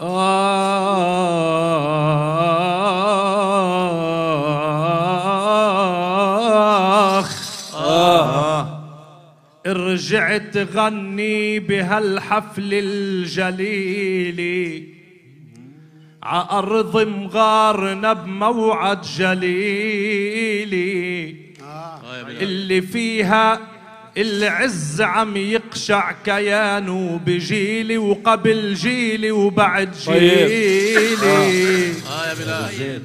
آخ. آه. رجعت غني بهالحفل الجليل. عأرض مغارنا بموعد جليلي اللي فيها العز عم يقشع كيانه بجيلي وقبل جيلي وبعد جيلي. آه. يا بلال.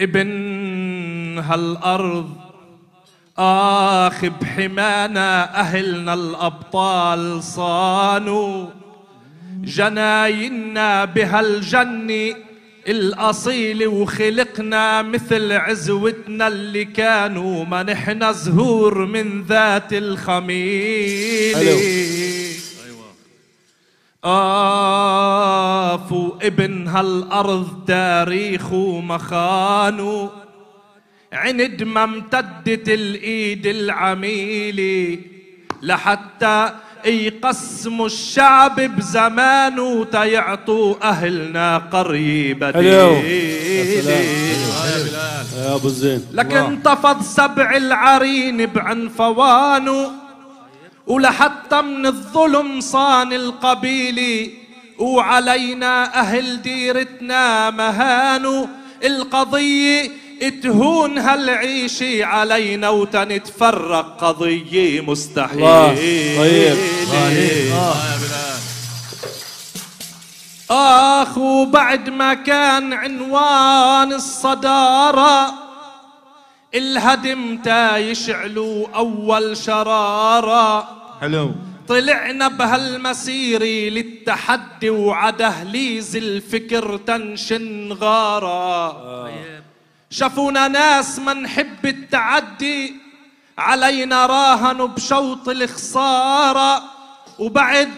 ابن هالأرض آخ بحمانا أهلنا الأبطال صانوا. جناينا بهالجنة الأصيل وخلقنا مثل عزوتنا اللي كانوا ما نحن زهور من ذات الخميل. آف وابن هالأرض تاريخه مخانه عند ما امتدت الإيد العميلة لحتى يقسموا الشعب بزمانه تيعطوا أهلنا حلو يا أبو. الزين لكن انتفض سبع العرين بعنفوانه ولحتى من الظلم صان القبيلة وعلينا أهل ديرتنا مهانوا القضية تهون هالعيشة علينا وتنتفرق قضية مستحيل. الله طيب. يا بلال آخ وبعد ما كان عنوان الصدارة الهدم تا يشعلوا أول شرارة. حلو. طلعنا بهالمسيرة للتحدي وعدهليز الفكر تنشن غارة. شافونا ناس ما نحب التعدي علينا راهنوا بشوط الخسارة وبعد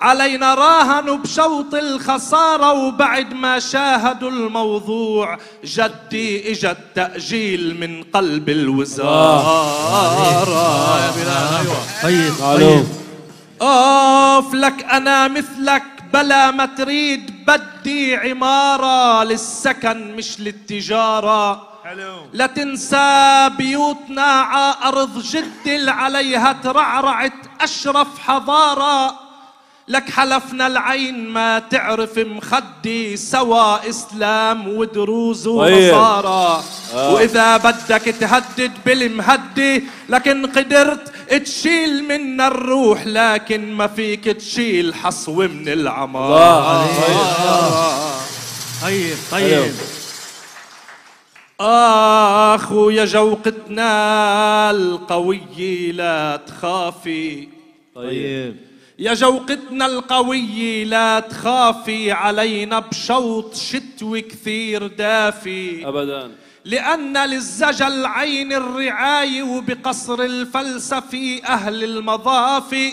علينا راهنوا بشوط الخسارة وبعد ما شاهدوا الموضوع جدي اجى التأجيل من قلب الوزارة. طيب معلوم أوف لك أنا مثلك بلا ما تريد بدي عمارة للسكن مش للتجارة. حلو. لا تنسى بيوتنا ع أرض جدي اللي عليها ترعرعت أشرف حضارة. لك حلفنا العين ما تعرف مخدي سوا إسلام ودروز طيب. ونصارى. وإذا بدك تهدد بالمهدي لكن قدرت تشيل منا الروح لكن ما فيك تشيل حصو من العمار. طيب طيب. آخ يا جوقتنا القوية لا تخافي. طيب. يا جوقتنا القوية لا تخافي علينا بشوط شتوي كثير دافي. ابدا. لأن للزجل عين الرعاية وبقصر الفلسفي أهل المضافي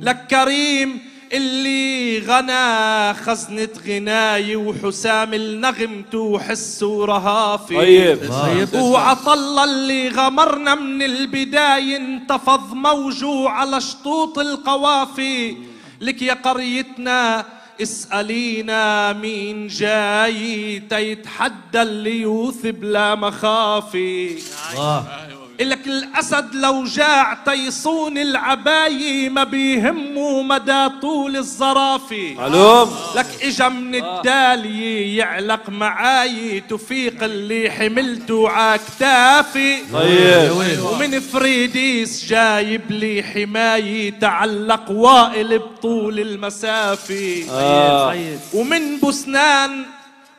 لك كريم اللي غنى خزنة غناي وحسام النغمة وحس ورهافي. طيب. طيب. وعطل اللي غمرنا من البداية انتفض موجه على شطوط القوافي. لك يا قريتنا اسألينا مين جاي تيتحدى الليوث بلا مخافي. الله إلك الأسد لو جاع تيصون العباية ما بيهمه مدى طول الزرافي معلوم لك إجا من الدالية يعلق معاي تفيق اللي حملته عكتافي طيب. ومن فريديس جايب لي حماية تعلق وائل بطول المسافي. آه. طيب. ومن بسنان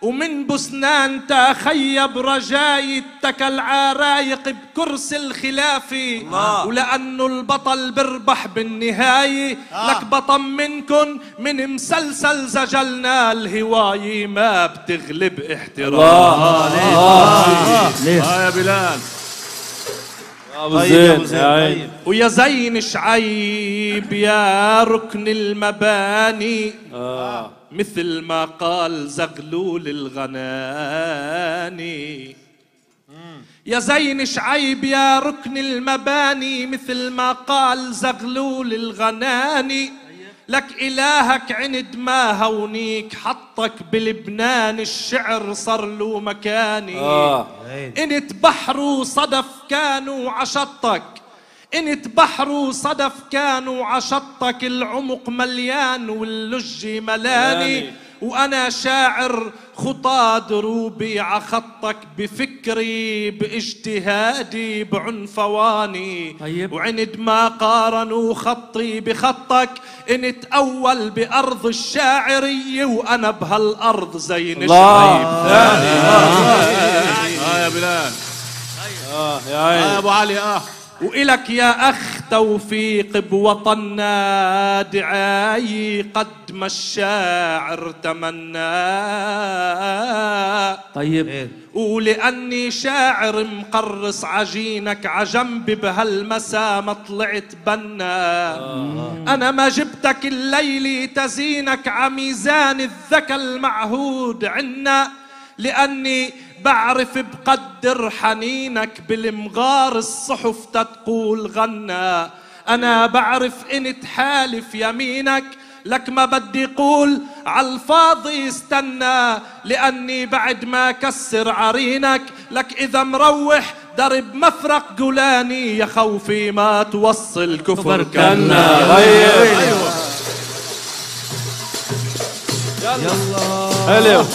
ومن بسنان تخيب رجاي اتكل عرايق بكرسي الخلافي ولأنه البطل بربح بالنهاية لك بطن منكن من مسلسل زجلنا الهواية ما بتغلب احترام. ليه آه يا بلال يا ابو طيب يا أبو الزين زين، يا عين. طيب. ويا زين شعيب يا ركن المباني. آه. مثل ما قال زغلول الغناني. يا زين شعيب يا ركن المباني. مثل ما قال زغلول الغناني. لك إلهك عند ما هونيك حطك بلبنان الشعر صار له مكاني. آه. انت بحر وصدف كانوا عشطك. انت بحر وصدف كانوا عشطك. العمق مليان واللج ملاني. وأنا شاعر خطى دروبي عخطك بفكري باجتهادي بعنفواني. طيب. وعند ما قارنوا خطي بخطك. انت اول بأرض الشاعريه وأنا بهالأرض زي نشري الله آه يا بلال. آه يا عيني يا أبو علي آه. وإلك يا أخ توفيق بوطننا دعاي قد ما الشاعر تمنى. طيب. ولأني شاعر مقرص عجينك عجنبي بهالمسا ما طلعت بنا. أنا ما جبتك الليلة تزينك عميزان الذكى المعهود عنا. لأني بعرف بقدر حنينك بالمغار الصحف تتقول غنى. أنا بعرف إن تحالف يمينك لك ما بدي قول عالفاضي استنى لأني بعد ما كسر عرينك. لك إذا مروح درب مفرق جولاني يا خوفي ما توصل كفر كنا. طيب يلا. حلو